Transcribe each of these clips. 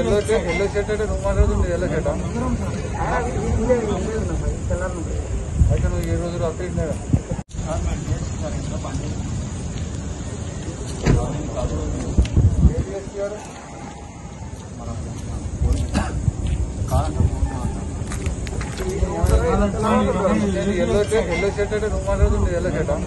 Yellow yellow shirt అంటే నువ్వు మాట్లాడుతుంది ఎల్లో షర్ట్ అయితే నువ్వు ఈ రోజు రాత్రి ఎల్లో షర్ట్ ఎల్లో షర్ట్ అంటే నువ్వు మాట్లాడుతుంది yellow shirt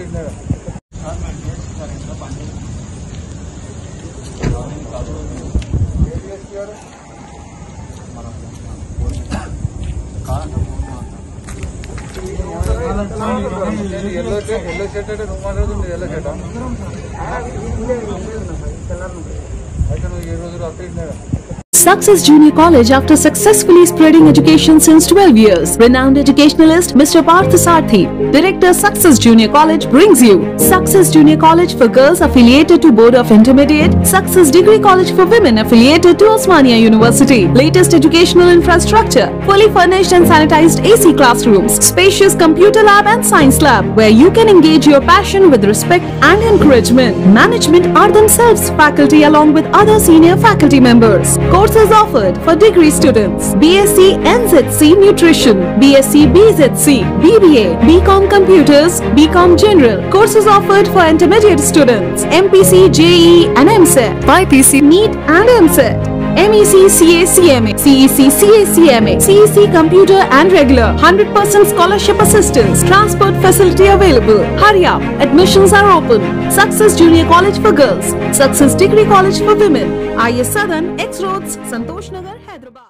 yellow shirt yellow shirt అంటే నువ్వు ఎల్లో షర్ట్ అయితే నువ్వు ఏ రోజులు అక్కడ Success Junior College after successfully spreading education since 12 years. Renowned educationalist Mr. Parthasarthi, Director Success Junior College brings you Success Junior College for girls affiliated to Board of Intermediate, Success Degree College for women affiliated to Osmania University. Latest educational infrastructure, fully furnished and sanitized AC classrooms, spacious computer lab and science lab where you can engage your passion with respect and encouragement. Management are themselves faculty along with other senior faculty members. Courses courses offered for degree students BSc NZC Nutrition, BSc BZC, BBA, BCom Computers, BCom General. Courses offered for intermediate students MPC, JE, and EAMCET, BiPC, NEET, and EAMCET. MEC CACMA, CEC CACMA, CEC Computer and Regular, 100% scholarship assistance, transport facility available. Hurry up, admissions are open. Success Junior College for Girls, Success Degree College for Women, IS Sadan, X Roads, Santosh Nagar, Hyderabad.